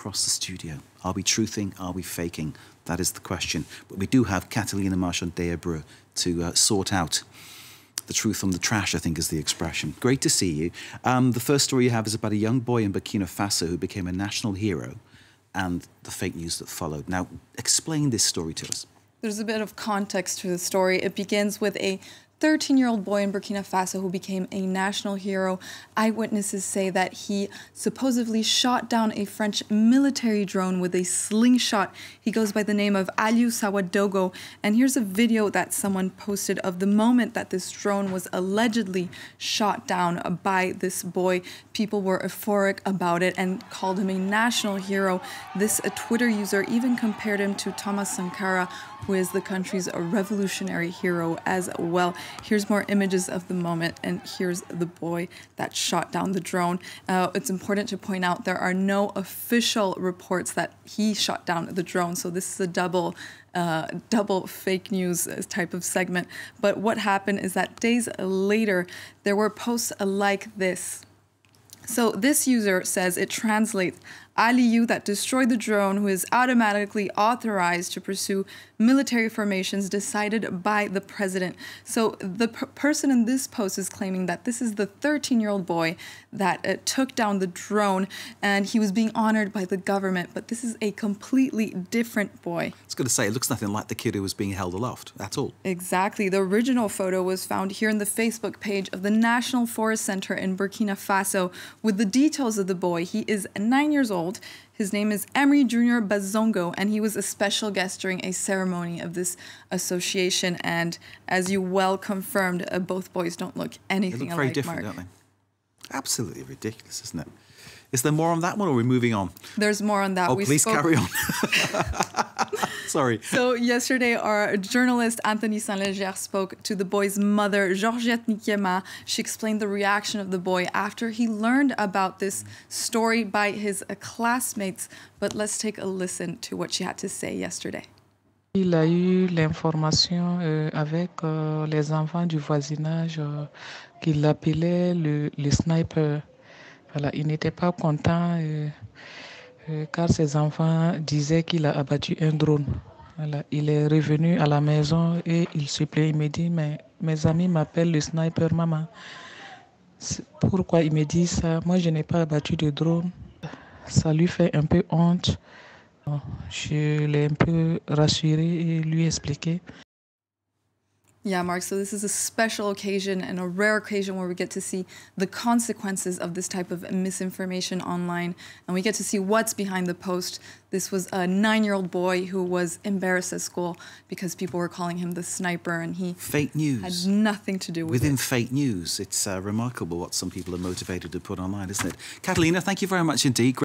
across the studio. Are we truthing? Are we faking? That is the question. But we do have Catalina Marchant de Abreu to uh, sort out the truth from the trash, I think is the expression. Great to see you. Um, the first story you have is about a young boy in Burkina Faso who became a national hero and the fake news that followed. Now, explain this story to us. There's a bit of context to the story. It begins with a 13 year old boy in Burkina Faso who became a national hero. Eyewitnesses say that he supposedly shot down a French military drone with a slingshot. He goes by the name of Aliou Sawadogo. And here's a video that someone posted of the moment that this drone was allegedly shot down by this boy. People were euphoric about it and called him a national hero. This a Twitter user even compared him to Thomas Sankara, who is the country's revolutionary hero as well. Here's more images of the moment, and here's the boy that shot down the drone. Uh, it's important to point out there are no official reports that he shot down the drone, so this is a double uh, double fake news type of segment. But what happened is that days later, there were posts like this. So this user says it translates Aliou that destroyed the drone, who is automatically authorized to pursue military formations decided by the president. So the person in this post is claiming that this is the 13 year old boy that uh, took down the drone and he was being honored by the government, but this is a completely different boy. I was going to say, it looks nothing like the kid who was being held aloft at all. Exactly. The original photo was found here in the Facebook page of the National Forest Center in Burkina Faso with the details of the boy. He is nine years old old. His name is Emery Junior Bazongo, and he was a special guest during a ceremony of this association. And as you well confirmed, uh, both boys don't look anything they look alike. Very different, Mark. don't they? Absolutely ridiculous, isn't it? Is there more on that one, or are we moving on? There's more on that. Oh, we please spoke... carry on. Sorry. So yesterday, our journalist Anthony Saint-Léger spoke to the boy's mother, Georgette Nikiema. She explained the reaction of the boy after he learned about this story by his classmates. But let's take a listen to what she had to say yesterday. Il a eu l'information euh, avec euh, les enfants du voisinage euh, qu'il appelait le, le sniper. Voilà, il n'était pas content euh, euh, car ses enfants disaient qu'il a abattu un drone. Il est revenu à la maison et il se. Il me dit, mais mes amis m'appellent le sniper maman. Pourquoi il me dit ça Moi, je n'ai pas abattu de drone. Ça lui fait un peu honte. Je l'ai un peu rassuré et lui expliqué. Yeah, Mark. So this is a special occasion and a rare occasion where we get to see the consequences of this type of misinformation online, and we get to see what's behind the post. This was a nine-year-old boy who was embarrassed at school because people were calling him the sniper, and he fake news had nothing to do with within it. fake news. It's uh, remarkable what some people are motivated to put online, isn't it? Catalina, thank you very much indeed.